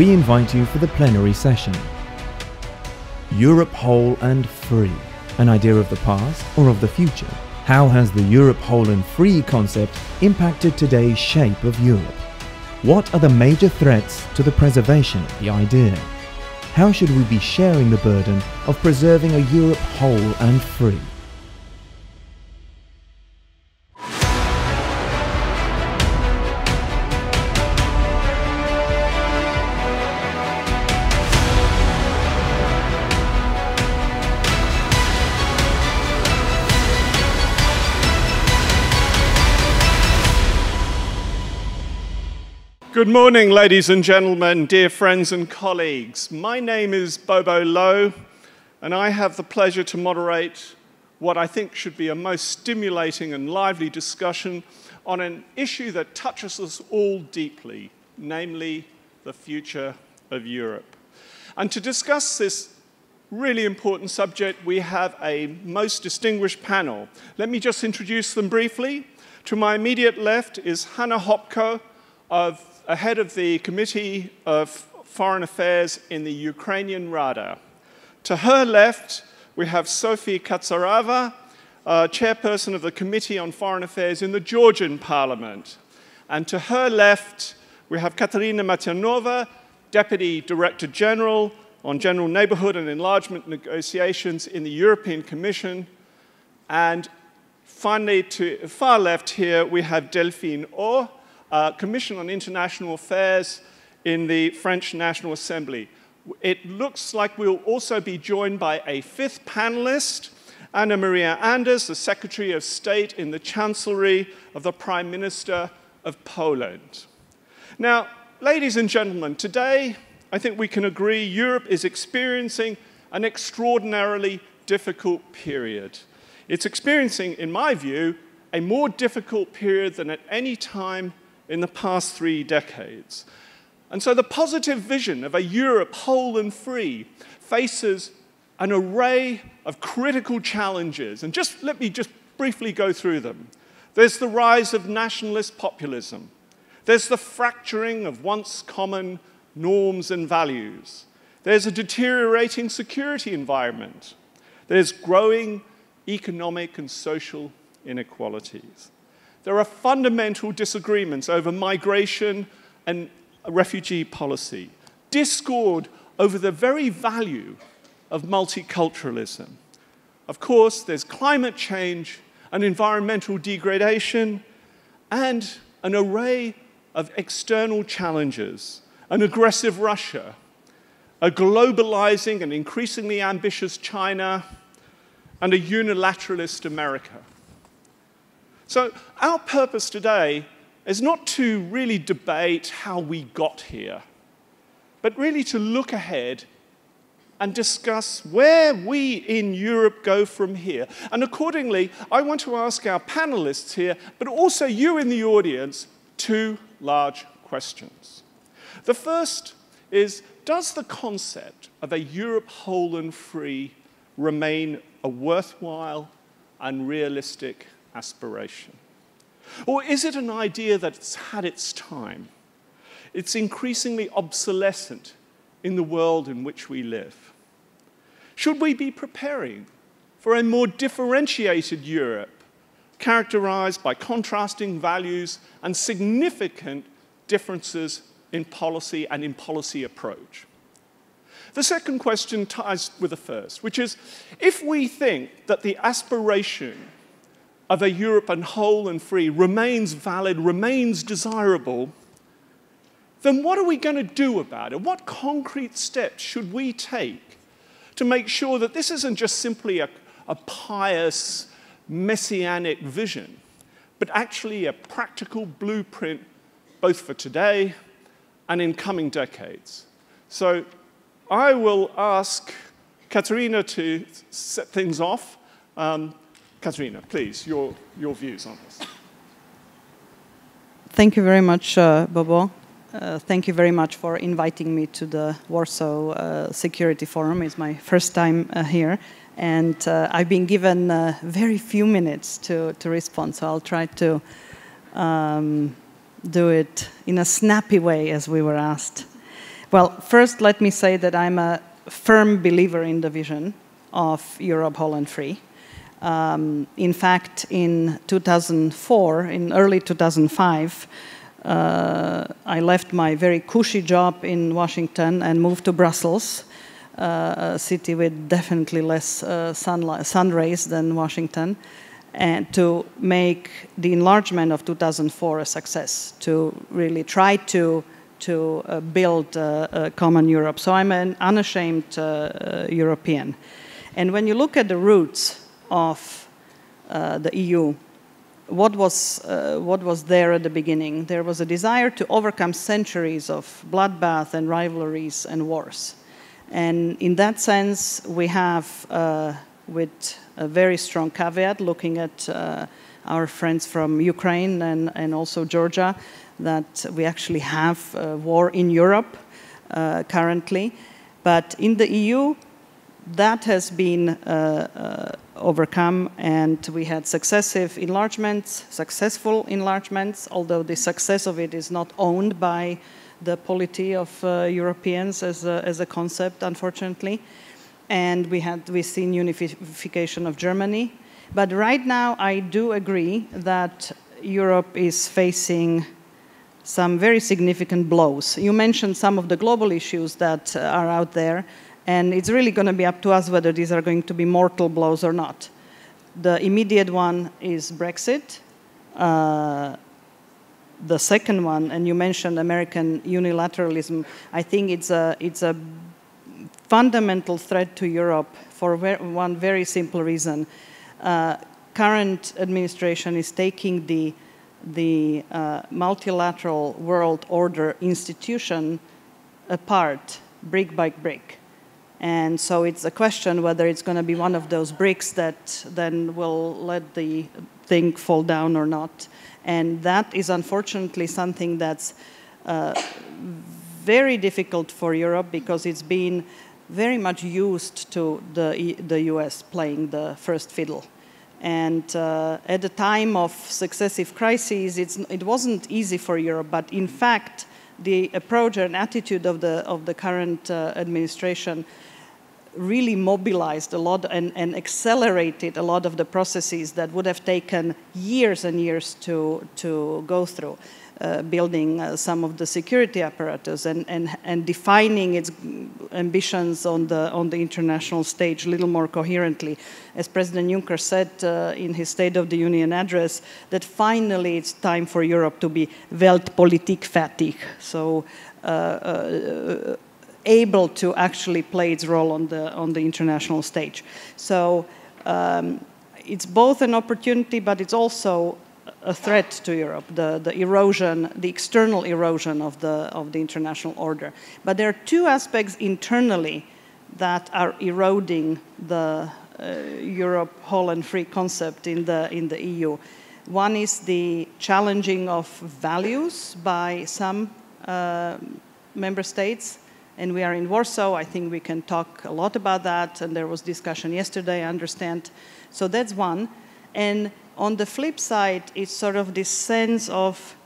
we invite you for the plenary session. Europe whole and free, an idea of the past or of the future? How has the Europe whole and free concept impacted today's shape of Europe? What are the major threats to the preservation of the idea? How should we be sharing the burden of preserving a Europe whole and free? Good morning, ladies and gentlemen, dear friends and colleagues. My name is Bobo Lo, and I have the pleasure to moderate what I think should be a most stimulating and lively discussion on an issue that touches us all deeply, namely the future of Europe. And to discuss this really important subject, we have a most distinguished panel. Let me just introduce them briefly. To my immediate left is Hanna Hopko of ahead of the Committee of Foreign Affairs in the Ukrainian Rada. To her left, we have Sophie Katsarava, uh, chairperson of the Committee on Foreign Affairs in the Georgian Parliament. And to her left, we have Katerina Mathernova, Deputy Director General on General Neighborhood and Enlargement Negotiations in the European Commission. And finally, to far left here, we have Delphine O, uh, Commission on International Affairs in the French National Assembly. It looks like we'll also be joined by a fifth panelist, Anna Maria Anders, the Secretary of State in the Chancellery of the Prime Minister of Poland. Now, ladies and gentlemen, today I think we can agree Europe is experiencing an extraordinarily difficult period. It's experiencing, in my view, a more difficult period than at any time in the past three decades. And so the positive vision of a Europe whole and free faces an array of critical challenges. And just let me just briefly go through them. There's the rise of nationalist populism. There's the fracturing of once common norms and values. There's a deteriorating security environment. There's growing economic and social inequalities. There are fundamental disagreements over migration and refugee policy, discord over the very value of multiculturalism. Of course, there's climate change and environmental degradation and an array of external challenges an aggressive Russia, a globalizing and increasingly ambitious China, and a unilateralist America. So, our purpose today is not to really debate how we got here, but really to look ahead and discuss where we in Europe go from here. And accordingly, I want to ask our panelists here, but also you in the audience, two large questions. The first is Does the concept of a Europe whole and free remain a worthwhile and realistic aspiration? Or is it an idea that's had its time? It's increasingly obsolescent in the world in which we live. Should we be preparing for a more differentiated Europe, characterized by contrasting values and significant differences in policy and in policy approach? The second question ties with the first, which is if we think that the aspiration of a Europe and whole and free remains valid, remains desirable, then what are we going to do about it? What concrete steps should we take to make sure that this isn't just simply a, a pious, messianic vision, but actually a practical blueprint both for today and in coming decades? So I will ask Katerina to set things off. Um, Katerina, please, your, your views on this. Thank you very much, uh, Bobo. Uh, thank you very much for inviting me to the Warsaw uh, Security Forum. It's my first time uh, here, and uh, I've been given uh, very few minutes to, to respond, so I'll try to um, do it in a snappy way as we were asked. Well, first, let me say that I'm a firm believer in the vision of Europe whole and free. Um, in fact, in 2004, in early 2005, uh, I left my very cushy job in Washington and moved to Brussels, uh, a city with definitely less uh, sun rays than Washington, and to make the enlargement of 2004 a success, to really try to to uh, build uh, a common Europe. So I'm an unashamed uh, European. And when you look at the roots of the EU, what was, uh, what was there at the beginning? There was a desire to overcome centuries of bloodbath and rivalries and wars. And in that sense, we have, uh, with a very strong caveat, looking at uh, our friends from Ukraine and, and also Georgia, that we actually have a war in Europe uh, currently. But in the EU, that has been uh, uh, overcome, and we had successive enlargements, successful enlargements, although the success of it is not owned by the polity of uh, Europeans as a, as a concept, unfortunately. And we had we seen unification of Germany. But right now, I do agree that Europe is facing some very significant blows. You mentioned some of the global issues that uh, are out there, and it's really going to be up to us whether these are going to be mortal blows or not. The immediate one is Brexit. Uh, the second one, and you mentioned American unilateralism, I think it's a, it's a fundamental threat to Europe for one very simple reason. Uh, current administration is taking the the uh, multilateral world order institution apart, brick by brick. And so it's a question whether it's going to be one of those bricks that then will let the thing fall down or not. And that is unfortunately something that's uh, very difficult for Europe because it's been very much used to the, the US playing the first fiddle. And uh, at the time of successive crises, it wasn't easy for Europe, but in fact, the approach and attitude of the, of the current uh, administration really mobilized a lot and, and, accelerated a lot of the processes that would have taken years and years to, to go through. Uh, building uh, some of the security apparatus and, and, and defining its ambitions on the, on the international stage a little more coherently. As President Juncker said uh, in his State of the Union address, that finally it's time for Europe to be Weltpolitik fähig. So uh, uh, able to actually play its role on the, on the international stage. So um, it's both an opportunity, but it's also a threat to Europe, the, the erosion, the external erosion of the, of the international order. But there are two aspects internally that are eroding the uh, Europe whole and free concept in the, in the EU. One is the challenging of values by some uh, member states. And we are in Warsaw. I think we can talk a lot about that. And there was discussion yesterday, I understand. So that's one. And on the flip side, it's sort of this sense of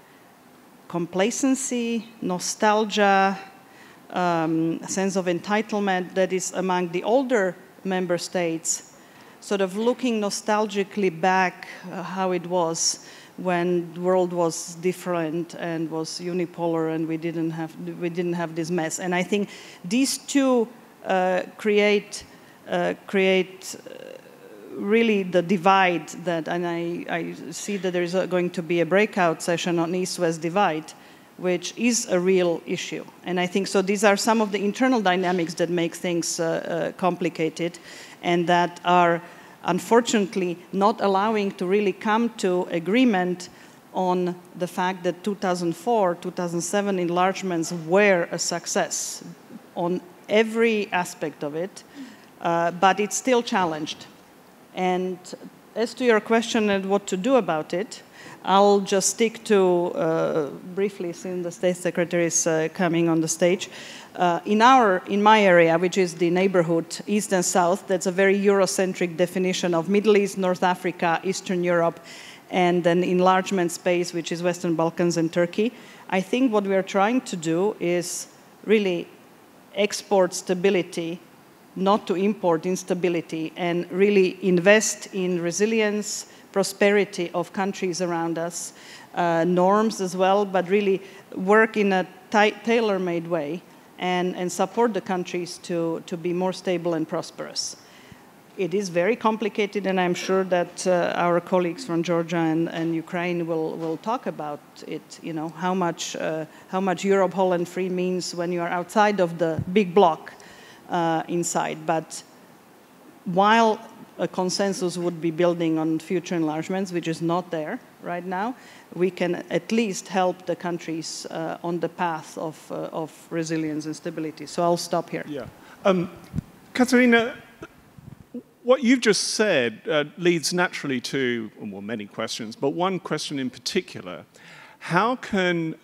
complacency, nostalgia, um, sense of entitlement that is among the older member states, sort of looking nostalgically back uh, how it was when the world was different and was unipolar and we didn't have, we didn't have this mess. And I think these two uh, create, uh, create uh, really the divide that, and I, I see that there is going to be a breakout session on East-West divide, which is a real issue. And I think so these are some of the internal dynamics that make things uh, uh, complicated and that are unfortunately not allowing to really come to agreement on the fact that 2004, 2007 enlargements were a success on every aspect of it, uh, but it's still challenged. And as to your question and what to do about it, I'll just stick to uh, briefly, since the state secretary is uh, coming on the stage. Uh, in our, in my area, which is the neighborhood east and south, that's a very Eurocentric definition of Middle East, North Africa, Eastern Europe, and an enlargement space, which is Western Balkans and Turkey. I think what we are trying to do is really export stability, not to import instability, and really invest in resilience, prosperity of countries around us, uh, norms as well, but really work in a tailor made way and, and support the countries to, to be more stable and prosperous it is very complicated, and I'm sure that uh, our colleagues from Georgia and, and, Ukraine will, will talk about it. You know how much uh, how much Europe whole and free means when you are outside of the big block uh, inside. But while a consensus would be building on future enlargements, which is not there right now, we can at least help the countries uh, on the path of, uh, of resilience and stability. So I'll stop here. Yeah. Um, what you've just said uh, leads naturally to, well, many questions, but one question in particular. How can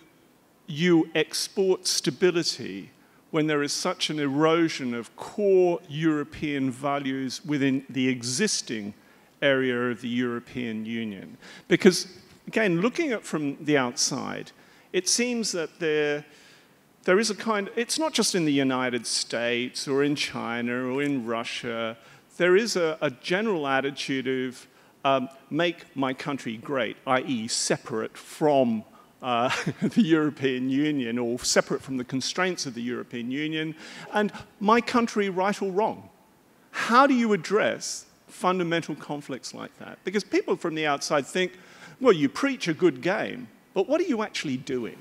you export stability when there is such an erosion of core European values within the existing area of the European Union? Because, again, looking at from the outside, it seems that there, there is a kind, it's not just in the United States or in China or in Russia, there is a, a general attitude of um, make my country great, i.e., separate from uh, the European Union or separate from the constraints of the European Union, and my country right or wrong. How do you address fundamental conflicts like that? Because people from the outside think, well, you preach a good game, but what are you actually doing?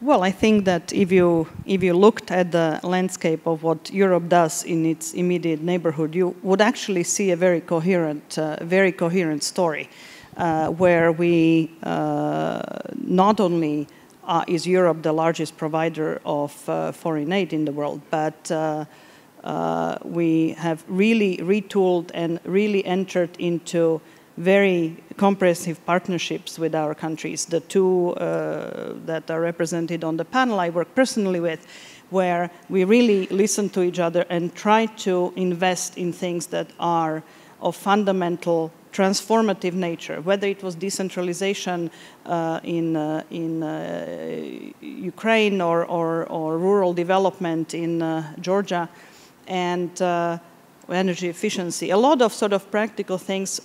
Well, I think that if you if you looked at the landscape of what Europe does in its immediate neighborhood, you would actually see a very coherent, uh, very coherent story, where we uh, not only uh, is Europe the largest provider of uh, foreign aid in the world, but uh, we have really retooled and really entered into very comprehensive partnerships with our countries. The two uh, that are represented on the panel I work personally with, where we really listen to each other and try to invest in things that are of fundamental transformative nature, whether it was decentralization uh, in, uh, in uh, Ukraine or, or, or, rural development in uh, Georgia, and uh, energy efficiency. A lot of sort of practical things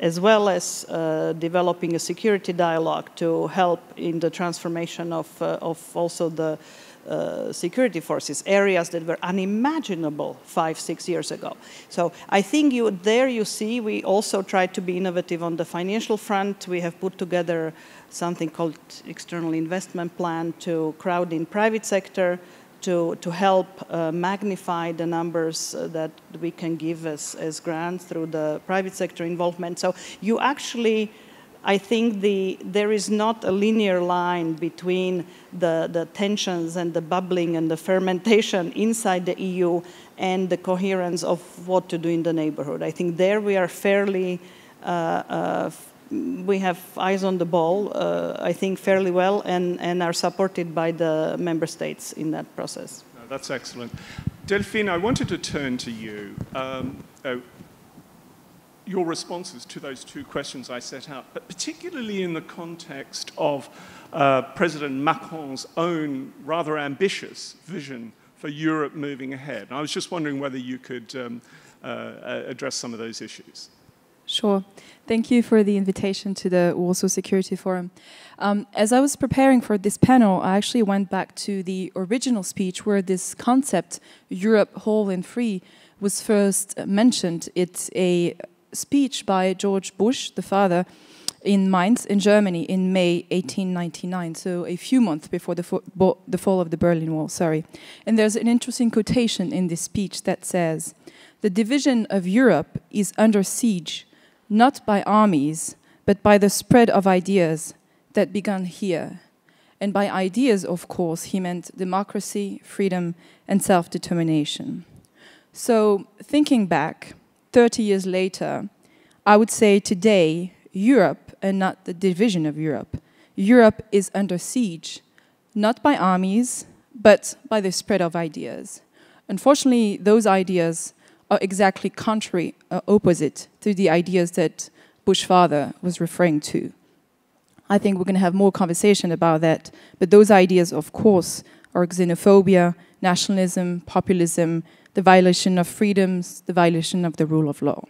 as well as uh, developing a security dialogue to help in the transformation of, uh, of also the uh, security forces, areas that were unimaginable five, six years ago. So I think you, there you see we also try to be innovative on the financial front. We have put together something called external investment plan to crowd in private sector, to, to help uh, magnify the numbers uh, that we can give as, as grants through the private sector involvement. So you actually, I think the, there is not a linear line between the, the tensions and the bubbling and the fermentation inside the EU and the coherence of what to do in the neighborhood. I think there we are fairly uh, uh we have eyes on the ball, uh, I think, fairly well and, and are supported by the member states in that process. No, that's excellent. Delphine, I wanted to turn to you. Um, uh, your responses to those two questions I set out, but particularly in the context of uh, President Macron's own rather ambitious vision for Europe moving ahead. And I was just wondering whether you could um, uh, address some of those issues. Sure. Thank you for the invitation to the Warsaw Security Forum. Um, as I was preparing for this panel, I actually went back to the original speech where this concept, Europe whole and free, was first mentioned. It's a speech by George Bush, the father, in Mainz, in Germany, in May 1899, so a few months before the, the fall of the Berlin Wall, sorry. And there's an interesting quotation in this speech that says, The division of Europe is under siege not by armies, but by the spread of ideas that began here. And by ideas, of course, he meant democracy, freedom, and self determination. So, thinking back, 30 years later, I would say today, Europe, and not the division of Europe, Europe is under siege, not by armies, but by the spread of ideas. Unfortunately, those ideas are exactly contrary, uh, opposite to the ideas that Bush father was referring to. I think we're going to have more conversation about that, but those ideas, of course, are xenophobia, nationalism, populism, the violation of freedoms, the violation of the rule of law.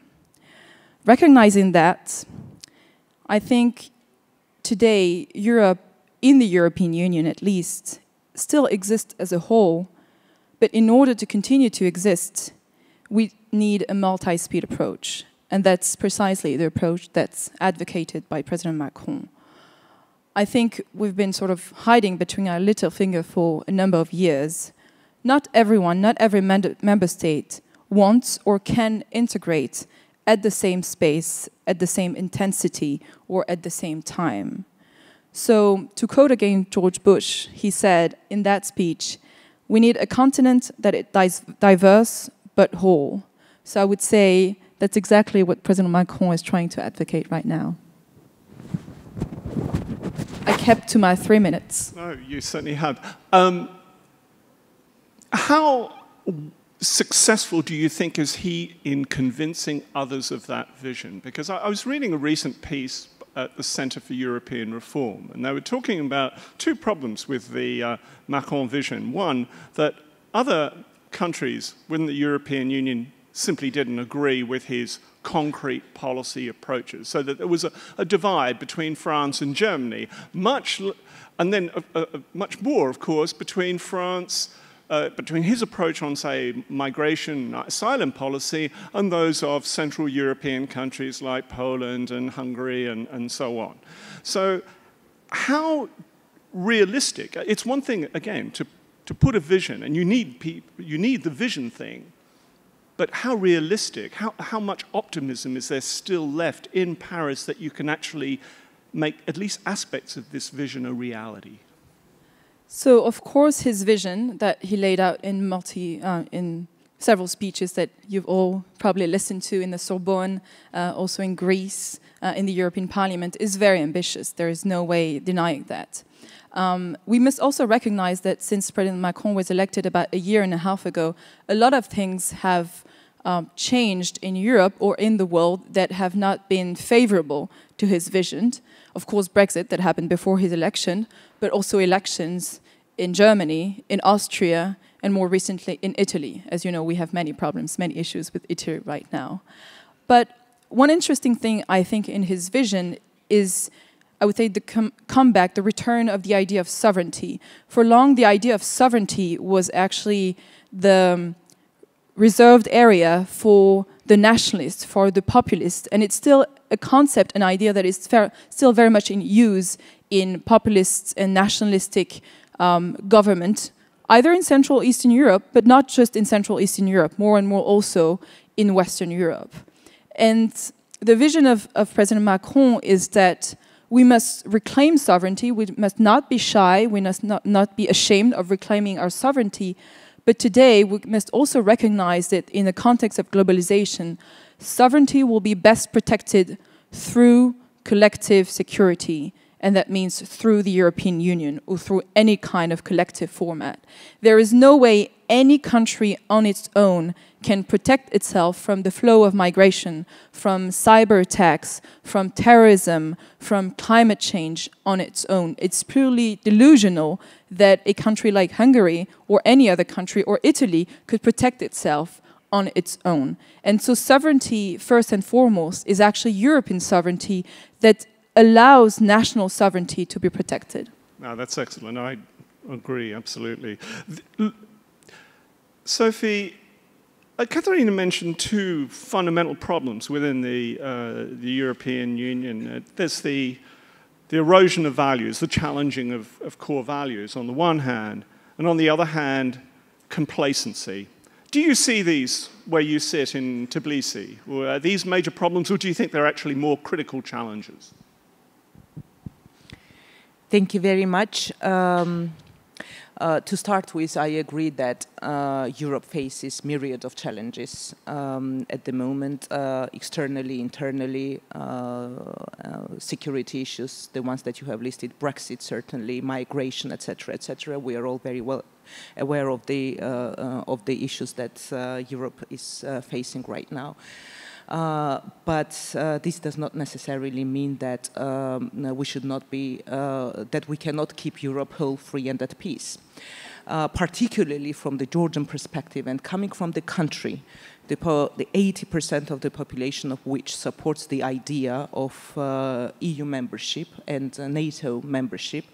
Recognizing that, I think today Europe, in the European Union at least, still exists as a whole, but in order to continue to exist, we need a multi-speed approach. And that's precisely the approach that's advocated by President Macron. I think we've been sort of hiding between our little finger for a number of years. Not everyone, not every member state wants or can integrate at the same space, at the same intensity, or at the same time. So, to quote again George Bush, he said in that speech, we need a continent that is diverse but whole. So, I would say that's exactly what President Macron is trying to advocate right now. I kept to my three minutes. No, you certainly have. Um, how successful do you think is he in convincing others of that vision? Because I, I was reading a recent piece at the Center for European Reform, and they were talking about two problems with the uh, Macron vision. One, that other countries within the European Union simply didn't agree with his concrete policy approaches, so that there was a, a divide between France and Germany, much, and then uh, uh, uh, much more, of course, between France uh, between his approach on, say, migration asylum policy and those of Central European countries like Poland and Hungary and, and so on. So, how realistic? It's one thing, again, to, to put a vision, and you need, you need the vision thing, but how realistic, how, how much optimism is there still left in Paris that you can actually make at least aspects of this vision a reality? So, of course, his vision that he laid out in multi, uh, in several speeches that you've all probably listened to in the Sorbonne, uh, also in Greece, uh, in the European Parliament, is very ambitious. There is no way denying that. Um, we must also recognize that since President Macron was elected about a year and a half ago, a lot of things have um, changed in Europe or in the world that have not been favorable to his vision. Of course, Brexit that happened before his election, but also elections in Germany, in Austria, and more recently in Italy. As you know, we have many problems, many issues with Italy right now. But one interesting thing I think in his vision is, I would say, the com comeback, the return of the idea of sovereignty. For long, the idea of sovereignty was actually the reserved area for the nationalists, for the populists, and it's still a concept, an idea that is still very much in use in populist and nationalistic um, government, either in Central Eastern Europe, but not just in Central Eastern Europe, more and more also in Western Europe. And the vision of, of President Macron is that we must reclaim sovereignty, we must not be shy, we must not, not be ashamed of reclaiming our sovereignty, but today, we must also recognize that in the context of globalization, sovereignty will be best protected through collective security. And that means through the European Union or through any kind of collective format. There is no way any country on its own can protect itself from the flow of migration, from cyber attacks, from terrorism, from climate change on its own. It's purely delusional that a country like Hungary or any other country or Italy could protect itself on its own. And so sovereignty, first and foremost, is actually European sovereignty that allows national sovereignty to be protected. No, that's excellent. I agree, absolutely. Sophie, uh, Katerina mentioned two fundamental problems within the, uh, the European Union. Uh, there's the, the erosion of values, the challenging of, of core values on the one hand, and on the other hand, complacency. Do you see these where you sit in Tbilisi? Or are these major problems, or do you think they're actually more critical challenges? Thank you very much. Um, uh, to start with, I agree that uh, Europe faces myriad of challenges um, at the moment, uh, externally, internally, uh, uh, security issues, the ones that you have listed, Brexit certainly, migration, etc., etc. We are all very well aware of the uh, of the issues that Europe is facing right now. Uh, but uh, this does not necessarily mean that um, we should not be, uh, that we cannot keep Europe whole, free and at peace. uh, particularly from the Georgian perspective and coming from the country, the, 80% of the population of which supports the idea of uh, EU membership and uh, NATO membership.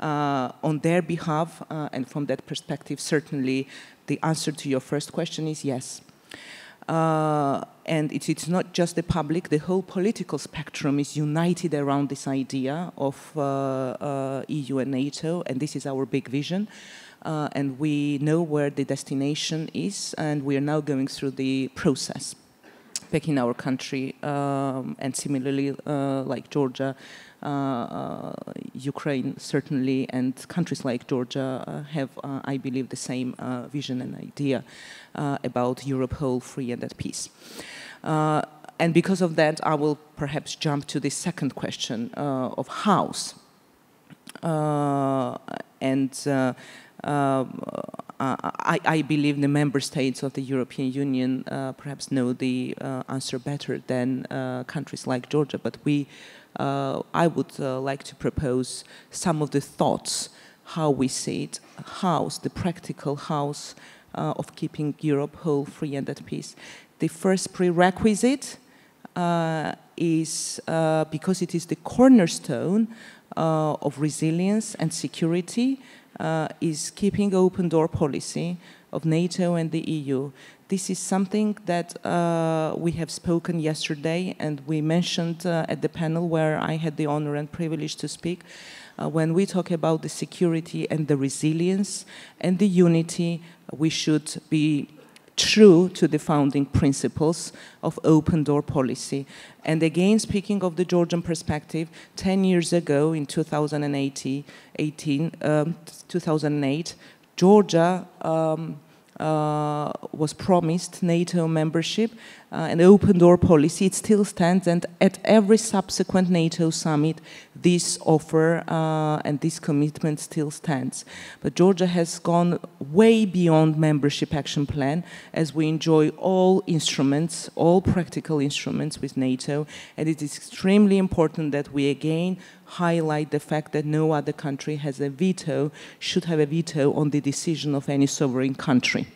On their behalf, and from that perspective, certainly the answer to your first question is yes. Uh, and it, it's not just the public, the whole political spectrum is united around this idea of uh, uh, EU and NATO, and this is our big vision. And we know where the destination is, and we are now going through the process back in our country, um, and similarly, like Georgia, Ukraine certainly, and countries like Georgia uh, have, I believe, the same vision and idea about Europe whole, free, and at peace. and because of that, I will perhaps jump to the second question of house. and uh, I, I, believe the member states of the European Union uh, perhaps know the uh, answer better than countries like Georgia, but we uh, I would uh, like to propose some of the thoughts how we see it, house, the practical house uh, of keeping Europe whole, free, and at peace. The first prerequisite uh, is uh, because it is the cornerstone uh, of resilience and security, is keeping open door policy of NATO and the EU this is something that uh, we have spoken yesterday and we mentioned uh, at the panel where I had the honor and privilege to speak. Uh, when we talk about the security and the resilience and the unity, we should be true to the founding principles of open door policy. And again, speaking of the Georgian perspective, 10 years ago in 2018, 18, um, 2008, Georgia um, uh, was promised NATO membership, uh, open door policy. It still stands, and at every subsequent NATO summit, this offer uh, and this commitment still stands. But Georgia has gone way beyond membership action plan, as we enjoy all instruments, all practical instruments with NATO, and it is extremely important that we again highlight the fact that no other country has a veto, should have a veto on the decision of any sovereign country.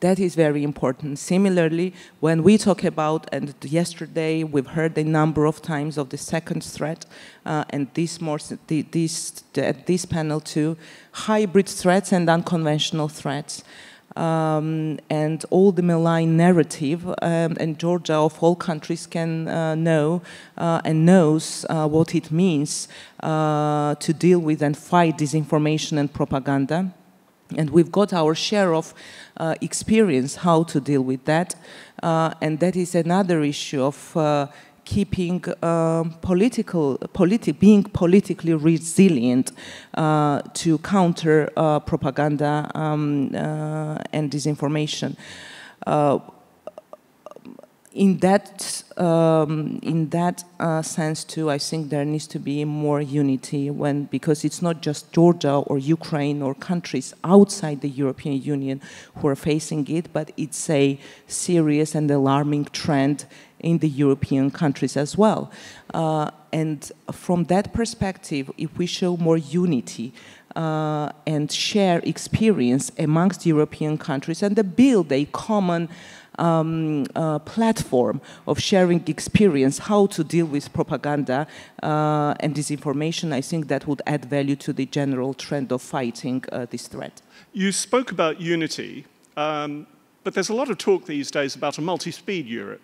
That is very important. Similarly, when we talk about, and yesterday we've heard a number of times of the second threat, uh, and this, more, this, this panel too, hybrid threats and unconventional threats um, and all the malign narrative, um, and Georgia of all countries can uh, know uh, and knows uh, what it means uh, to deal with and fight disinformation and propaganda. And we've got our share of experience how to deal with that. And that is another issue of keeping uh, political, politi being politically resilient uh, to counter uh, propaganda um, uh, and disinformation. Uh, in that, um, in that uh, sense too, I think there needs to be more unity when, because it's not just Georgia or Ukraine or countries outside the European Union who are facing it, but it's a serious and alarming trend in the European countries as well. Uh, and from that perspective, if we show more unity uh, and share experience amongst European countries and build a common um, uh, platform of sharing experience, how to deal with propaganda uh, and disinformation, I think that would add value to the general trend of fighting uh, this threat. You spoke about unity, um, but there's a lot of talk these days about a multi-speed Europe.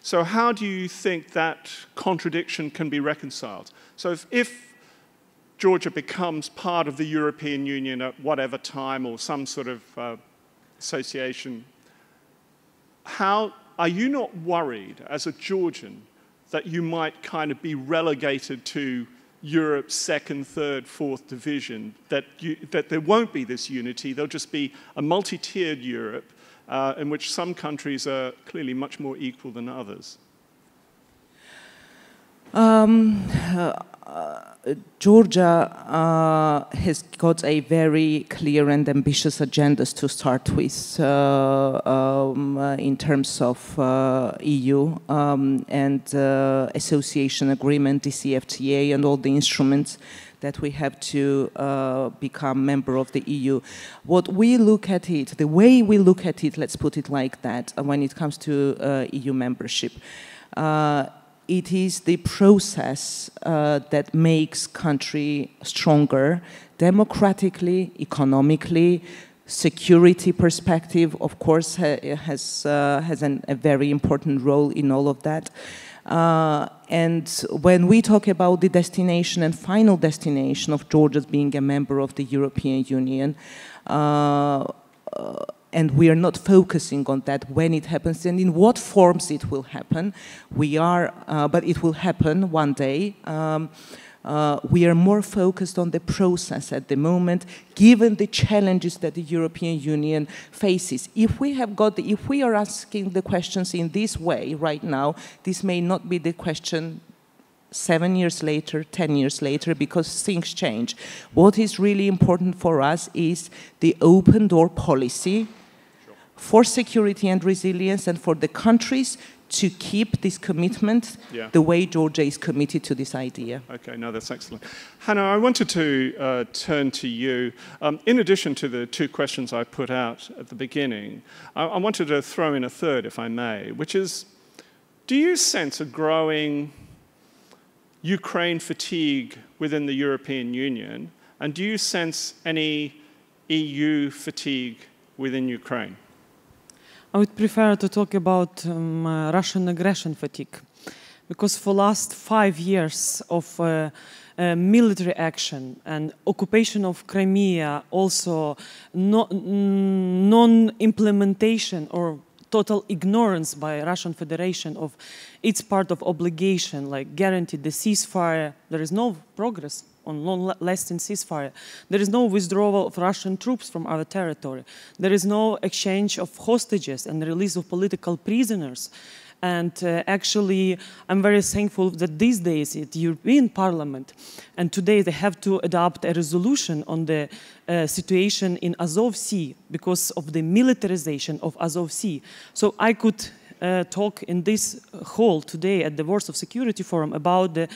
So how do you think that contradiction can be reconciled? So if, if Georgia becomes part of the European Union at whatever time or some sort of uh, association, how are you not worried as a Georgian that you might kind of be relegated to Europe's second, third, fourth division, that, you, that there won't be this unity, there'll just be a multi-tiered Europe uh, in which some countries are clearly much more equal than others? Um, uh, Georgia uh, has got a very clear and ambitious agenda to start with uh, um, uh, in terms of uh, EU um, and uh, association agreement, DCFTA, and all the instruments that we have to become member of the EU. What we look at it, the way we look at it, let's put it like that, when it comes to EU membership it is the process uh, that makes country stronger democratically, economically, security perspective, of course, ha has, uh, has an, a very important role in all of that. Uh, and when we talk about the destination and final destination of Georgia being a member of the European Union, uh, uh and we are not focusing on that when it happens and in what forms it will happen. We are, uh, but it will happen one day. Um, uh, we are more focused on the process at the moment, given the challenges that the European Union faces. If we have got, the, if we are asking the questions in this way right now, this may not be the question seven years later, 10 years later, because things change. What is really important for us is the open door policy for security and resilience and for the countries to keep this commitment yeah. the way Georgia is committed to this idea. Okay, no, that's excellent. Hanna, I wanted to uh, turn to you. Um, in addition to the two questions I put out at the beginning, I, I wanted to throw in a third, if I may, which is do you sense a growing Ukraine fatigue within the European Union? And do you sense any EU fatigue within Ukraine? I would prefer to talk about um, uh, Russian aggression fatigue, because for last five years of uh, uh, military action and occupation of Crimea, also no, non-implementation or total ignorance by Russian Federation of its part of obligation, like guarantee the ceasefire, there is no progress on long-lasting ceasefire. There is no withdrawal of Russian troops from our territory. There is no exchange of hostages and release of political prisoners. And uh, actually, I'm very thankful that these days at the European Parliament, and today they have to adopt a resolution on the uh, situation in Azov Sea because of the militarization of Azov Sea. So I could uh, talk in this hall today at the Warsaw Security Forum about the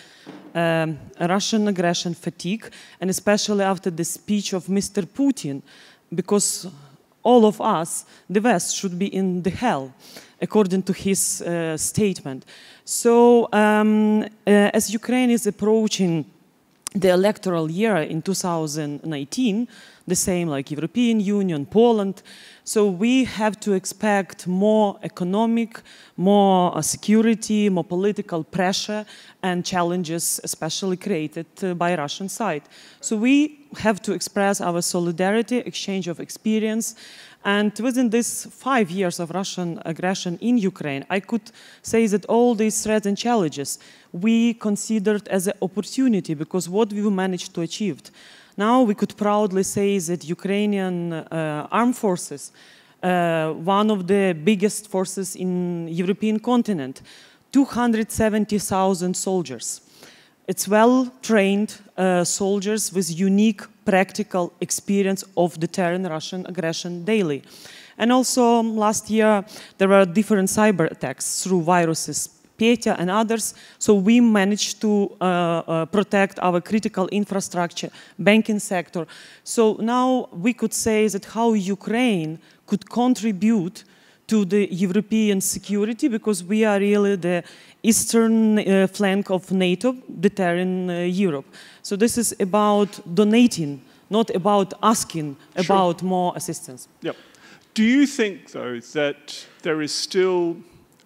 um, Russian aggression fatigue, and especially after the speech of Mr. Putin, because all of us, the West, should be in the hell, according to his uh, statement. So, um, uh, as Ukraine is approaching the electoral year in 2019, the same like European Union, Poland, so we have to expect more economic, more uh, security, more political pressure and challenges, especially created uh, by Russian side. So we have to express our solidarity, exchange of experience, and within these five years of Russian aggression in Ukraine, I could say that all these threats and challenges we considered as an opportunity because what we managed to achieve. Now we could proudly say that Ukrainian uh, armed forces, uh, one of the biggest forces in European continent, 270,000 soldiers. It's well-trained uh, soldiers with unique practical experience of deterring Russian aggression daily. And also um, last year, there were different cyber attacks through viruses, Petya and others. So we managed to uh, uh, protect our critical infrastructure, banking sector. So now we could say that how Ukraine could contribute to the European security because we are really the eastern uh, flank of NATO, deterring uh, Europe. So this is about donating, not about asking sure. about more assistance. Yep. Do you think, though, that there is still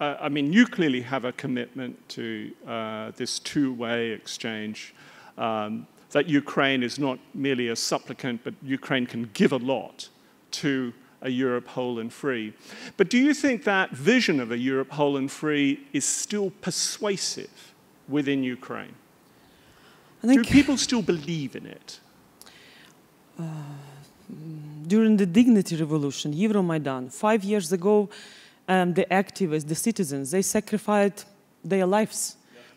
uh, I mean, you clearly have a commitment to uh, this two-way exchange, um, that Ukraine is not merely a supplicant, but Ukraine can give a lot to a Europe whole and free. But do you think that vision of a Europe whole and free is still persuasive within Ukraine? do people still believe in it? Uh, during the Dignity Revolution, Euromaidan, five years ago, um, the activists, the citizens, they sacrificed their lives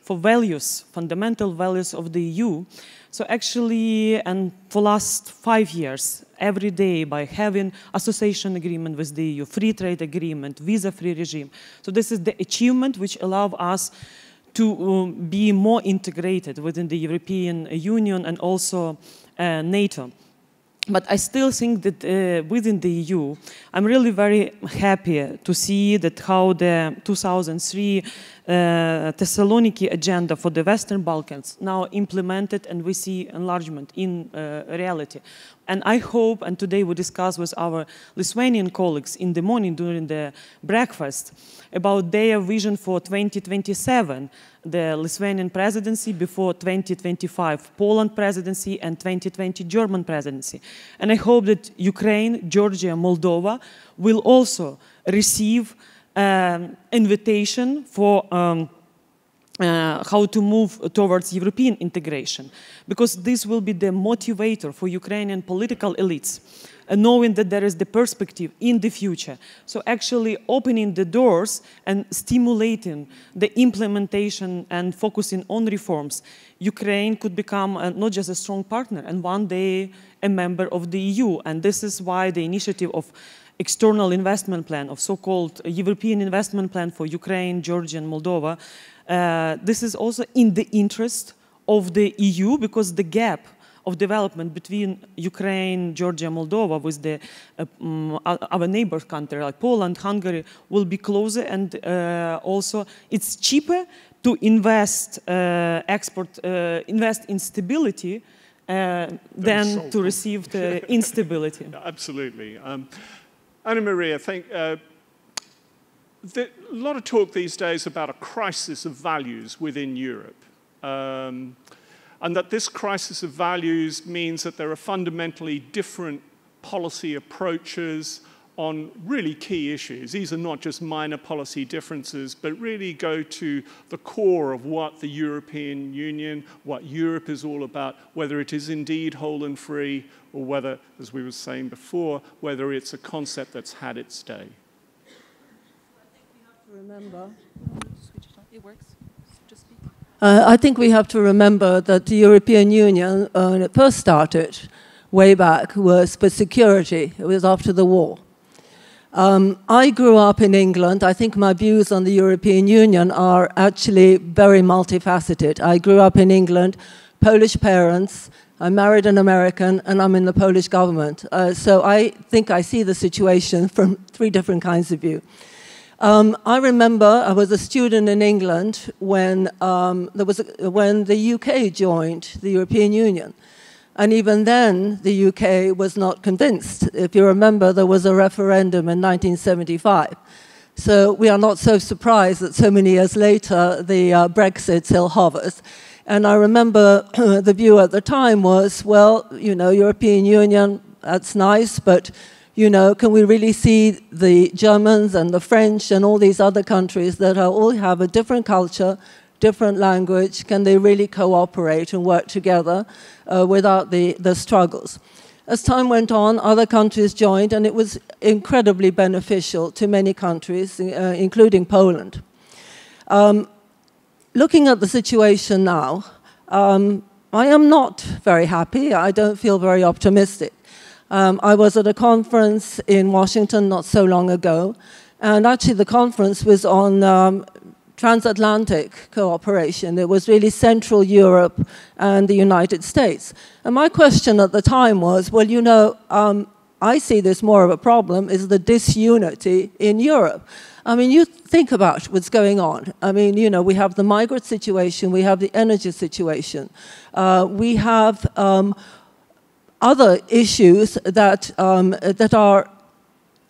for values, fundamental values of the EU. So actually, and for last five years, every day by having association agreement with the EU, free trade agreement, visa-free regime. So this is the achievement which allow us to um, be more integrated within the European Union and also uh, NATO but I still think that uh, within the EU, I'm really very happy to see that how the 2003 uh, Thessaloniki agenda for the Western Balkans now implemented and we see enlargement in uh, reality. And I hope, and today we discuss with our Lithuanian colleagues in the morning during the breakfast about their vision for 2027, the Lithuanian presidency before 2025, Poland presidency and 2020 German presidency. And I hope that Ukraine, Georgia, Moldova will also receive um, invitation for um, uh, how to move towards European integration, because this will be the motivator for Ukrainian political elites, uh, knowing that there is the perspective in the future. So actually opening the doors and stimulating the implementation and focusing on reforms, Ukraine could become uh, not just a strong partner and one day a member of the EU. And this is why the initiative of external investment plan, of so-called European investment plan for Ukraine, Georgia, and Moldova, uh, this is also in the interest of the EU because the gap of development between Ukraine, Georgia, Moldova with the uh, um, our neighbor country like Poland, Hungary will be closer and uh, also it's cheaper to invest uh, export uh, invest in stability uh, than to receive the instability. Absolutely. Um, Anna Maria, thank, uh, a lot of talk these days about a crisis of values within Europe. Um, and that this crisis of values means that there are fundamentally different policy approaches on really key issues. These are not just minor policy differences, but really go to the core of what the European Union, what Europe is all about, whether it is indeed whole and free, or whether, as we were saying before, whether it's a concept that's had its day. I think we have to remember that the European Union, uh, when it first started, way back, was for security. It was after the war. Um, I grew up in England. I think my views on the European Union are actually very multifaceted. I grew up in England, Polish parents, I married an American, and I'm in the Polish government. Uh, so I think I see the situation from three different kinds of view. Um, I remember I was a student in England when, um, there was a, when the UK joined the European Union. And even then, the UK was not convinced. If you remember, there was a referendum in 1975. So we are not so surprised that so many years later, the uh, Brexit still hovers. And I remember the view at the time was, well, you know, European Union, that's nice, but, you know, can we really see the Germans and the French and all these other countries that all have a different culture, different language, can they really cooperate and work together uh, without the, the struggles? As time went on, other countries joined, and it was incredibly beneficial to many countries, uh, including Poland. Um, looking at the situation now, um, I am not very happy. I don't feel very optimistic. Um, I was at a conference in Washington not so long ago, and actually the conference was on um, transatlantic cooperation. It was really Central Europe and the United States. And my question at the time was, well, you know, um, I see this more of a problem is the disunity in Europe. I mean, you think about what's going on. I mean, you know, we have the migrant situation, we have the energy situation, uh, we have um, other issues that, um, that are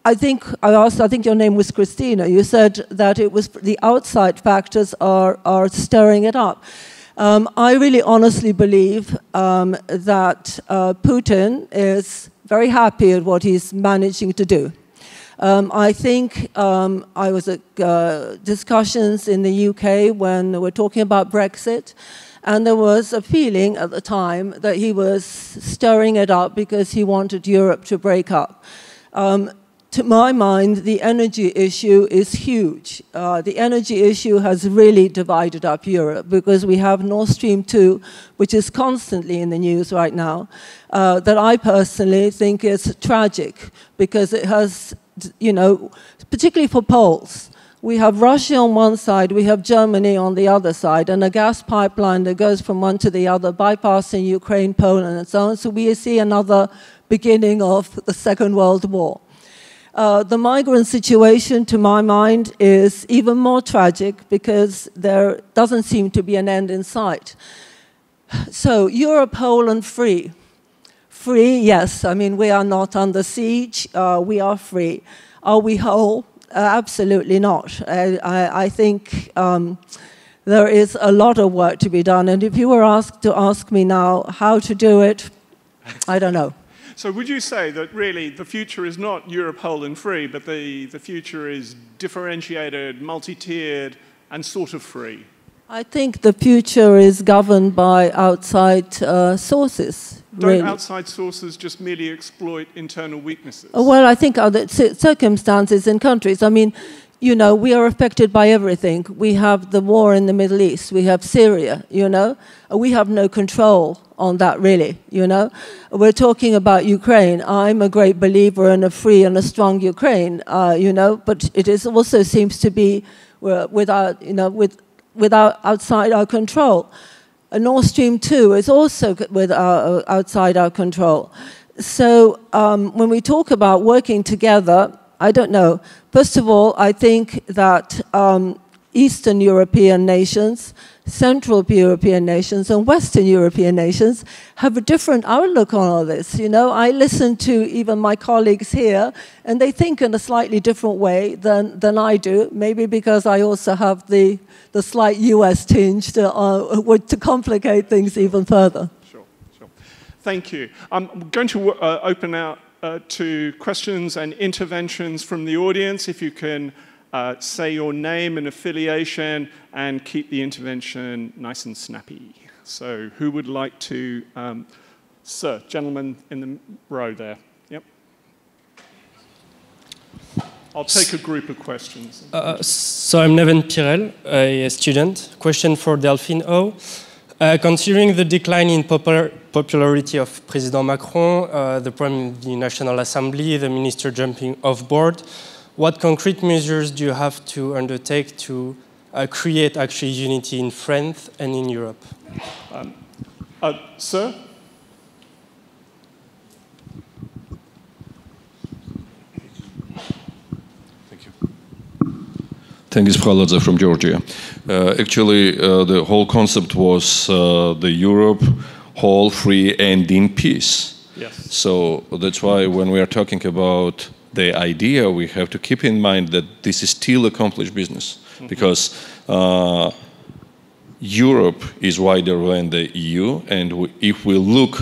I think I asked. I think your name was Christina. You said that it was the outside factors are are stirring it up. Um, I really honestly believe um, that uh, Putin is very happy at what he's managing to do. Um, I think um, I was at uh, discussions in the UK when we were talking about Brexit, and there was a feeling at the time that he was stirring it up because he wanted Europe to break up. Um, to my mind, the energy issue is huge. Uh, the energy issue has really divided up Europe because we have Nord Stream 2, which is constantly in the news right now, uh, that I personally think is tragic because it has, you know, particularly for Poles, we have Russia on one side, we have Germany on the other side, and a gas pipeline that goes from one to the other, bypassing Ukraine, Poland, and so on. So we see another beginning of the Second World War. Uh, the migrant situation, to my mind, is even more tragic because there doesn't seem to be an end in sight. So, Europe whole and free. Free, yes. I mean, we are not under siege, uh, we are free. Are we whole? Uh, absolutely not. I, I, I think um, there is a lot of work to be done. And if you were asked to ask me now how to do it, I don't know. So would you say that really the future is not Europe whole and free, but the, the future is differentiated, multi-tiered, and sort of free? I think the future is governed by outside uh, sources. Don't really. outside sources just merely exploit internal weaknesses? Well, I think other circumstances in countries. I mean, you know, we are affected by everything. We have the war in the Middle East. We have Syria. You know, Uh, we have no control on that really. You know, we're talking about Ukraine. I'm a great believer in a free and a strong Ukraine. Uh, you know, but it is also seems to be uh, without you know with without outside our control. Uh, Nord Stream 2 is also with our, outside our control. So um, when we talk about working together, I don't know. First of all, I think that um, Eastern European nations, Central European nations, and Western European nations have a different outlook on all this. You know, I listen to even my colleagues here, and they think in a slightly different way than, than I do, maybe because I also have the, the slight US tinge to, uh, to complicate things even further. Sure, sure. Thank you. I'm going to uh, open out uh, to questions and interventions from the audience. If you can uh, say your name and affiliation and keep the intervention nice and snappy. So, who would like to? Um, sir, gentleman in the row there. Yep. I'll take a group of questions. Uh, so I'm Neven Pirel, a student. Question for Delphine O. Uh, considering the decline in popular, popularity of President Macron, uh, the Prime the National Assembly, the minister jumping off board, what concrete measures do you have to undertake to uh, create actually unity in France and in Europe? Uh, sir? Thank you, Praladze from Georgia. Uh, actually, uh, the whole concept was uh, the Europe whole, free, and in peace. Yes. So that's why when we are talking about the idea, we have to keep in mind that this is still accomplished business because uh, Europe is wider than the EU, and we, if we look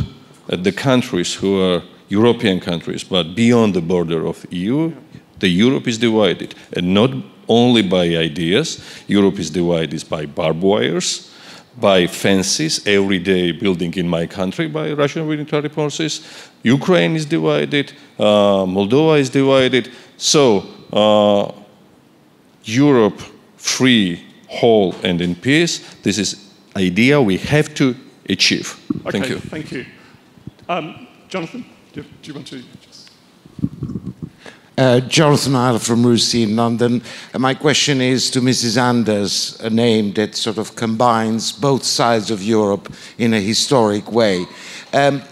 at the countries who are European countries but beyond the border of EU, the Europe is divided, and not only by ideas. Europe is divided by barbed wires, by fences, every day building in my country by Russian military forces. Ukraine is divided, uh, Moldova is divided. So uh, Europe free, whole, and in peace. This is idea we have to achieve. Thank you. Thank you. Um, Jonathan, do, do you want to just. Uh, Jonathan Eyal from RUSI in London. And my question is to Mrs. Anders, a name that sort of combines both sides of Europe in a historic way. Um,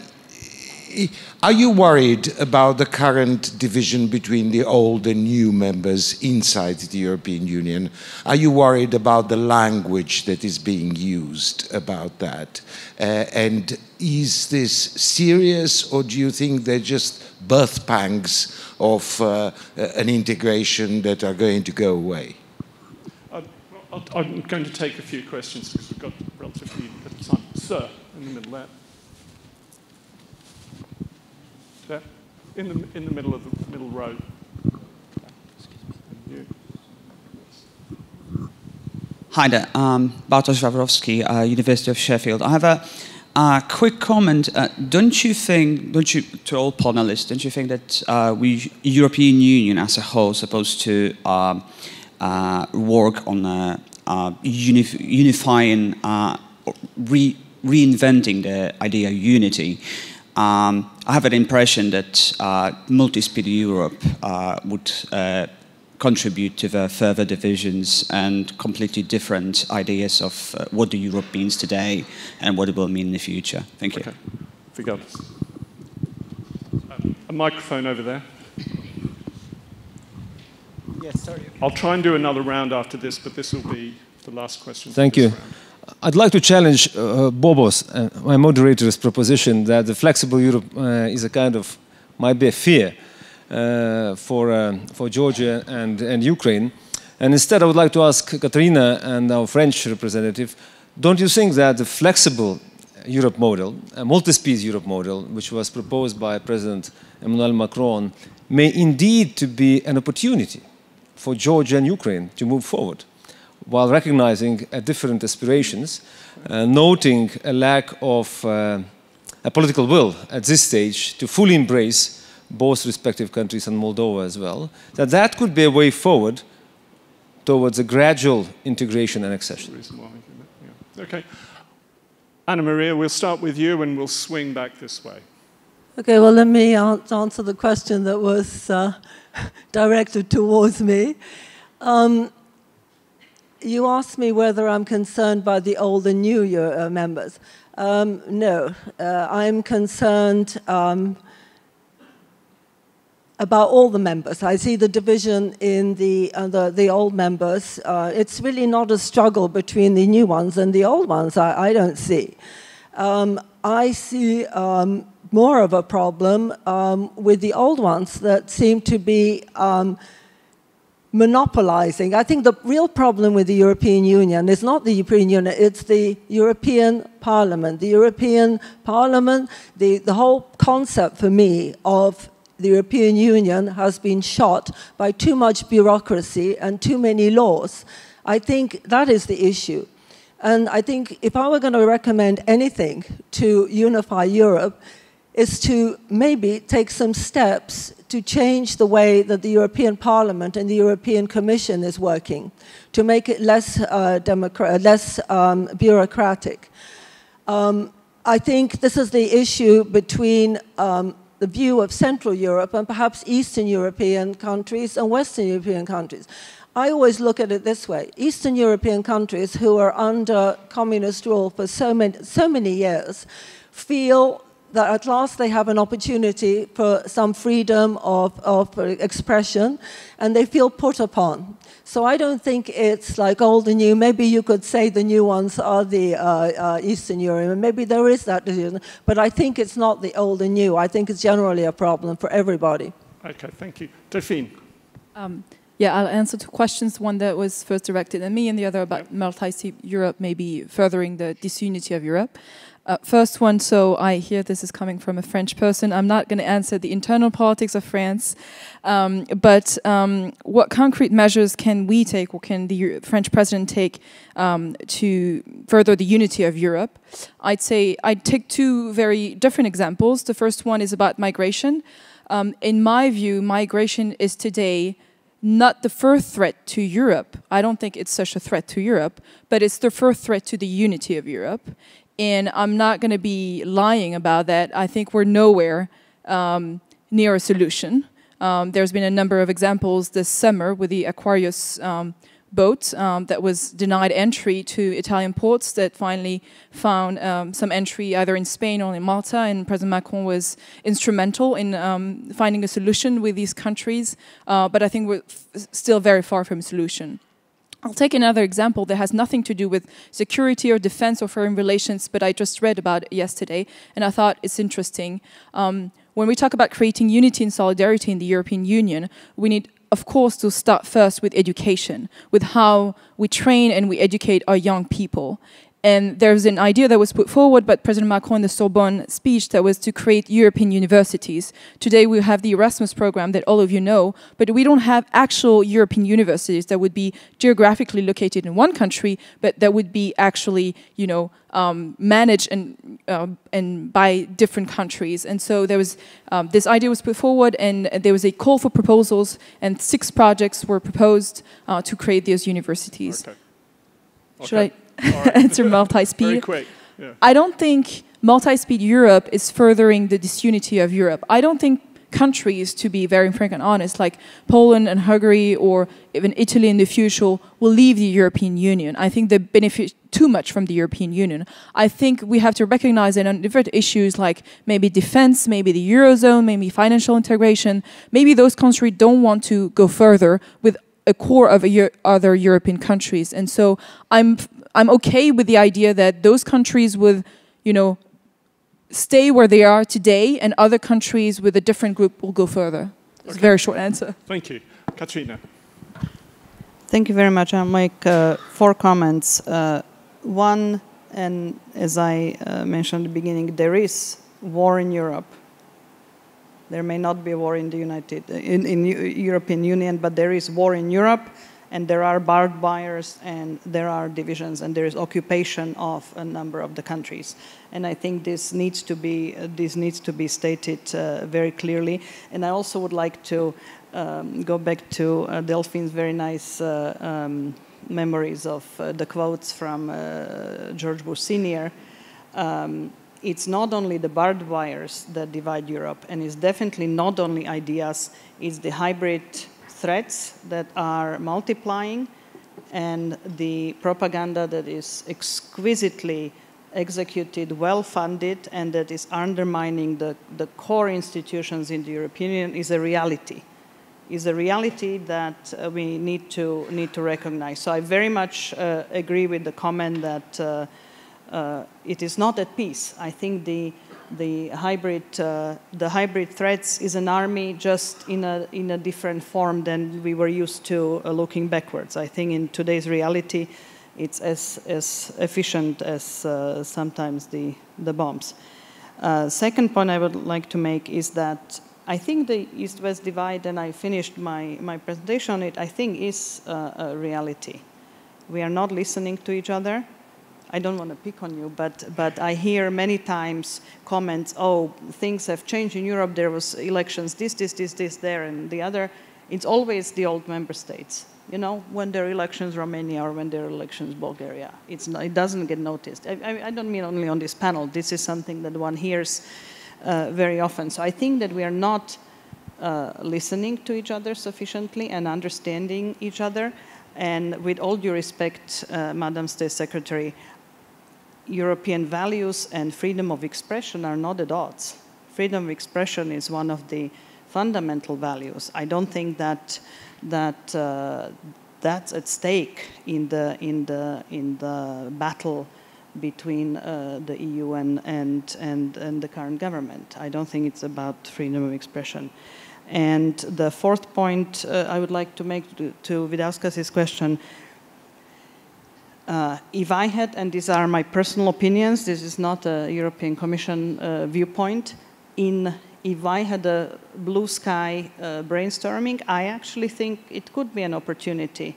are you worried about the current division between the old and new members inside the European Union? Are you worried about the language that is being used about that? Uh, and is this serious, or do you think they're just birth pangs of uh, an integration that are going to go away? Uh, I'm going to take a few questions because we've got relatively little time. Sir, in the middle. There, in the, in the middle of the middle row. Hi there, um, Bartosz Wawrowski, uh, University of Sheffield. I have a uh, quick comment. Uh, don't you think, don't you, to all panelists, don't you think that uh, we, European Union as a whole, supposed to um, uh, work on uh, uh, unif unifying, re reinventing the idea of unity? Um, I have an impression that uh, multi-speed Europe uh, would uh, contribute to the further divisions and completely different ideas of uh, what the Europe means today and what it will mean in the future. Thank you. Okay. Regardless. a microphone over there. Yes, sorry. I'll try and do another round after this, but this will be the last question. Thank you. Round. I'd like to challenge uh, Bobos, uh, my moderator's proposition that the flexible Europe uh, is a kind of, might be a fear uh, for, uh, for Georgia and, and Ukraine. And instead, I would like to ask Katerina and our French representative, don't you think that the flexible Europe model, a multi-speed Europe model, which was proposed by President Emmanuel Macron, may indeed to be an opportunity for Georgia and Ukraine to move forward, while recognizing uh, different aspirations, uh, noting a lack of uh, a political will at this stage to fully embrace both respective countries and Moldova as well, that that could be a way forward towards a gradual integration and accession. Okay. Anna Maria, we'll start with you and we'll swing back this way. Okay, well, let me answer the question that was uh, directed towards me. Um, you asked me whether I'm concerned by the old and new uh, members. Um, no, uh, I'm concerned um, about all the members. I see the division in the, uh, the, the, old members. Uh, it's really not a struggle between the new ones and the old ones, I, I don't see. Um, I see um, more of a problem um, with the old ones that seem to be um, monopolizing. I think the real problem with the European Union is not the European Union, it's the European Parliament. The European Parliament, the, the whole concept for me of the European Union has been shot by too much bureaucracy and too many laws. I think that is the issue. And I think if I were going to recommend anything to unify Europe, is to maybe take some steps to change the way that the European Parliament and the European Commission is working, to make it less, uh, less um, bureaucratic. Um, I think this is the issue between um, the view of Central Europe and perhaps Eastern European countries and Western European countries. I always look at it this way. Eastern European countries who are under communist rule for so many, so many years feel that at last they have an opportunity for some freedom of, of expression and they feel put upon. So I don't think it's like old and new. Maybe you could say the new ones are the uh, uh, Eastern Europe, and maybe there is that division. But I think it's not the old and new. I think it's generally a problem for everybody. Okay, thank you. Delphine. Um, yeah, I'll answer two questions. One that was first directed at me, and the other about multi Europe, maybe furthering the disunity of Europe. Uh, first one, so I hear this is coming from a French person. I'm not going to answer the internal politics of France, um, but um, what concrete measures can we take, or can the French president take um, to further the unity of Europe? I'd say I'd take two very different examples. The first one is about migration. Um, in my view, migration is today not the first threat to Europe. I don't think it's such a threat to Europe, but it's the first threat to the unity of Europe. And I'm not going to be lying about that. I think we're nowhere um, near a solution. Um, there's been a number of examples this summer with the Aquarius um, boat um, that was denied entry to Italian ports that finally found um, some entry either in Spain or in Malta. And President Macron was instrumental in um, finding a solution with these countries. Uh, but I think we're still very far from a solution. I'll take another example that has nothing to do with security or defense or foreign relations, but I just read about it yesterday and I thought it's interesting. Um, when we talk about creating unity and solidarity in the European Union, we need, of course, to start first with education, with how we train and we educate our young people. And there's an idea that was put forward by President Macron in the Sorbonne speech that was to create European universities. Today we have the Erasmus program that all of you know, but we don't have actual European universities that would be geographically located in one country, but that would be actually, you know, um, managed and uh, and by different countries. And so there was um, this idea was put forward, and there was a call for proposals, and six projects were proposed uh, to create these universities. Okay. Should Okay. I Answer multi-speed? Very quick. Yeah. I don't think multi-speed Europe is furthering the disunity of Europe. I don't think countries, to be very frank and honest, like Poland and Hungary or even Italy in the future, will leave the European Union. I think they benefit too much from the European Union. I think we have to recognize that on different issues like maybe defense, maybe the Eurozone, maybe financial integration, maybe those countries don't want to go further with a core of a Euro- other European countries. And so I'm I'm okay with the idea that those countries with, you know, stay where they are today, and other countries with a different group will go further. It's a very short answer. Thank you. Katrina. Thank you very much. I'll make uh, four comments. Uh, one, and as I uh, mentioned at the beginning, there is war in Europe. There may not be a war in the United in, in European Union, but there is war in Europe, and there are barbed wires, and there are divisions, and there is occupation of a number of the countries. And I think this needs to be uh, this needs to be stated uh, very clearly. And I also would like to um, go back to uh, Delphine's very nice uh, um, memories of uh, the quotes from uh, George Bush Senior. Um, it's not only the barbed wires that divide Europe, and it's definitely not only ideas, it's the hybrid threats that are multiplying and the propaganda that is exquisitely executed, well funded, and that is undermining the, the core institutions in the European Union is a reality. Is a reality that uh, we need to need to recognize. So I very much uh, agree with the comment that uh, uh, it is not at peace. I think the the hybrid uh, the hybrid threats is an army just in a in a different form than we were used to uh, looking backwards. I think in today's reality, it's as as efficient as uh, sometimes the the bombs. Uh, second point I would like to make is that I think the East-West divide, and I finished my, my presentation on it, I think is a reality. We are not listening to each other. I don't want to pick on you, but, but I hear many times comments, oh, things have changed in Europe, there was elections, this, this, this, this, there, and the other. It's always the old member states. You know, when there are elections Romania or when there are elections Bulgaria, it's not, it doesn't get noticed. I, I, I don't mean only on this panel. This is something that one hears uh, very often. So I think that we are not uh, listening to each other sufficiently and understanding each other. And with all due respect, uh, Madam State Secretary, European values and freedom of expression are not at odds. Freedom of expression is one of the fundamental values. I don't think that that uh, that's at stake in the in the in the battle between uh, the EU and, and, and, and the current government. I don't think it's about freedom of expression. And the fourth point uh, I would like to make to, to question, uh, if I had, and these are my personal opinions, this is not a European Commission uh, viewpoint, in if I had a blue sky uh, brainstorming, I actually think it could be an opportunity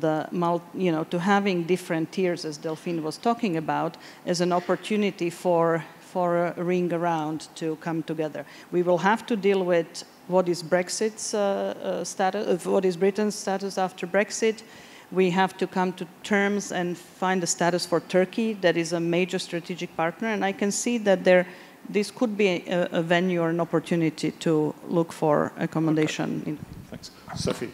the you know to having different tiers as Delphine was talking about as an opportunity for for a ring around to come together. We will have to deal with what is Brexit's uh, uh, status, uh, what is Britain's status after Brexit. We have to come to terms and find a status for Turkey that is a major strategic partner, and I can see that there. This could be a, a venue or an opportunity to look for accommodation. Okay. Thanks. Sophie.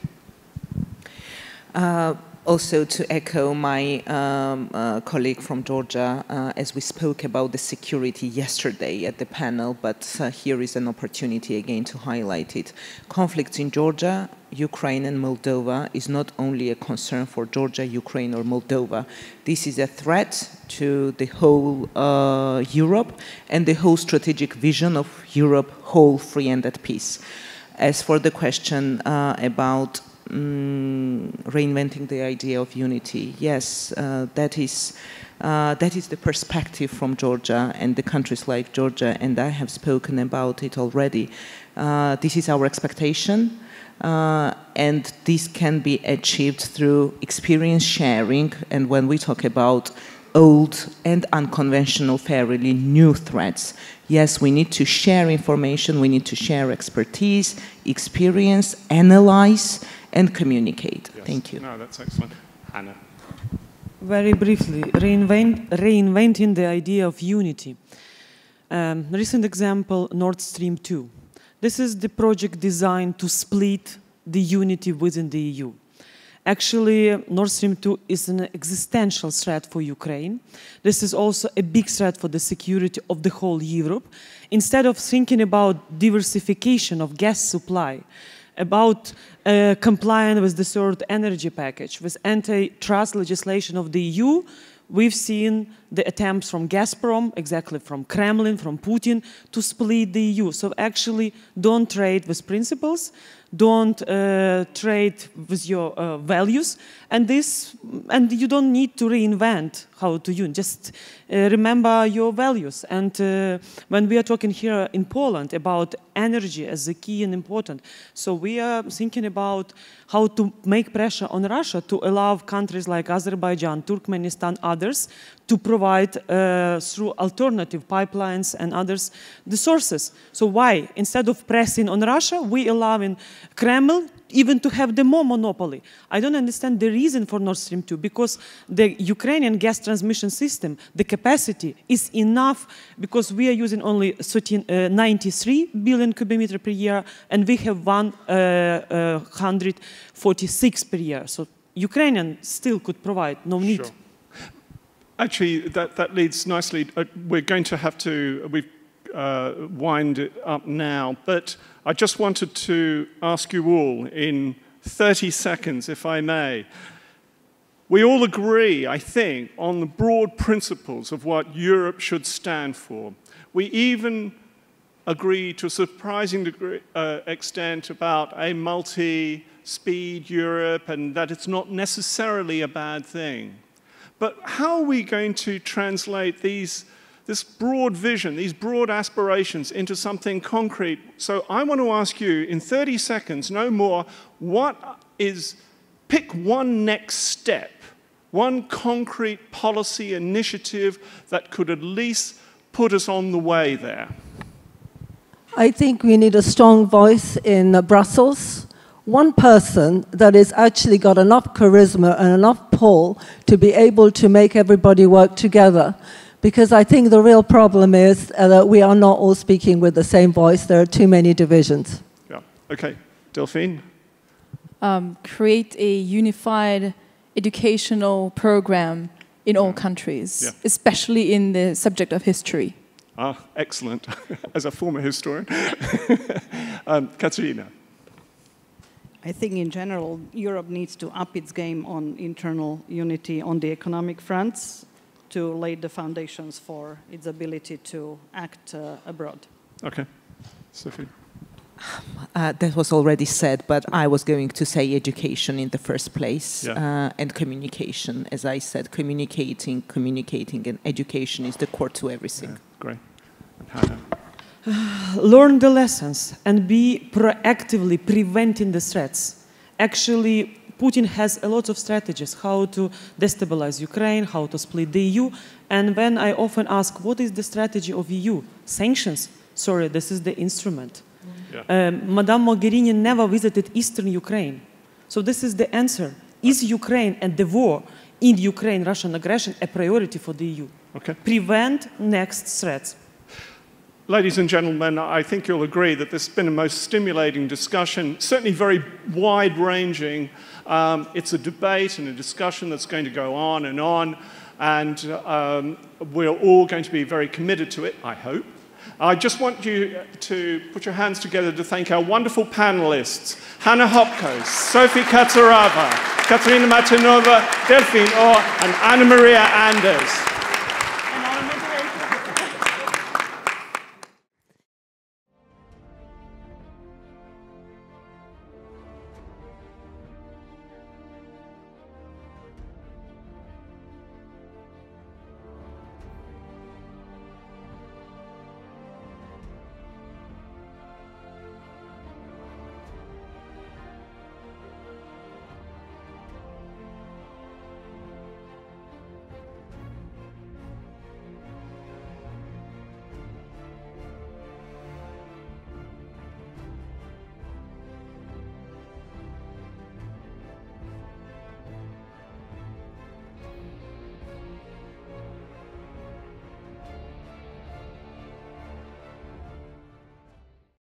Uh, also to echo my um, uh, colleague from Georgia, uh, as we spoke about the security yesterday at the panel, but uh, here is an opportunity again to highlight it. Conflicts in Georgia, Ukraine and Moldova is not only a concern for Georgia, Ukraine or Moldova. This is a threat to the whole uh, Europe and the whole strategic vision of Europe whole, free and at peace. As for the question uh, about mm, reinventing the idea of unity. Yes, uh, that is uh, that is the perspective from Georgia and the countries like Georgia, and I have spoken about it already. Uh, this is our expectation. Uh, and this can be achieved through experience sharing. And when we talk about old and unconventional, fairly new threats. Yes, we need to share information, we need to share expertise, experience, analyze, and communicate. Yes. Thank you. No, that's excellent. Hanna. Very briefly, reinvent, reinventing the idea of unity. Um, recent example, Nord Stream 2. This is the project designed to split the unity within the EU. Actually, Nord Stream 2 is an existential threat for Ukraine. This is also a big threat for the security of the whole Europe. Instead of thinking about diversification of gas supply, about uh, complying with the third energy package, with antitrust legislation of the EU, we've seen the attempts from Gazprom, exactly from Kremlin, from Putin, to split the EU. So actually, don't trade with principles, don't uh, trade with your uh, values, and this, and you don't need to reinvent how to use. Just uh, remember your values. And uh, when we are talking here in Poland about energy as the key and important, so we are thinking about how to make pressure on Russia to allow countries like Azerbaijan, Turkmenistan, others to provide uh, through alternative pipelines and others the sources. So why, instead of pressing on Russia, we allowing Kremlin even to have the more monopoly. I don't understand the reason for Nord Stream 2 because the Ukrainian gas transmission system, the capacity is enough because we are using only 13, uh, 93 billion cubic meter per year and we have 146 uh, per year. So Ukrainian still could provide, no need. Sure. Actually, that, that leads nicely. Uh, we're going to have to we uh, wind it up now, but I just wanted to ask you all in 30 seconds, if I may. We all agree, I think, on the broad principles of what Europe should stand for. We even agree to a surprising degree, uh, extent about a multi speed Europe and that it's not necessarily a bad thing. But how are we going to translate these, this broad vision, these broad aspirations into something concrete? So I want to ask you in 30 seconds, no more, what is, pick one next step, one concrete policy initiative that could at least put us on the way there. I think we need a strong voice in Brussels one person that has actually got enough charisma and enough pull to be able to make everybody work together. Because I think the real problem is uh, that we are not all speaking with the same voice. There are too many divisions. Yeah. Okay. Delphine? Um, create a unified educational program in all countries, yeah. especially in the subject of history. Ah, excellent. As a former historian. um, Katerina? I think in general, Europe needs to up its game on internal unity on the economic fronts to lay the foundations for its ability to act uh, abroad. Okay. Sophie? Uh, that was already said, but I was going to say education in the first place yeah. uh, and communication. As I said, communicating, communicating, and education is the core to everything. Yeah, great. learn the lessons and be proactively preventing the threats. Actually, Putin has a lot of strategies how to destabilize Ukraine, how to split the EU. And when I often ask, what is the strategy of EU? Sanctions? Sorry, this is the instrument. Yeah. Um, Madame Mogherini never visited eastern Ukraine. So this is the answer. Is Ukraine and the war in Ukraine, Russian aggression, a priority for the EU? Okay. Prevent next threats. Ladies and gentlemen, I think you'll agree that this has been a most stimulating discussion, certainly very wide ranging. Um, it's a debate and a discussion that's going to go on and on, and um, we're all going to be very committed to it, I hope. I just want you to put your hands together to thank our wonderful panelists Hanna Hopkos, Sophie Katsarava, Katerina Mathernova, Delphine O, and Anna Maria Anders.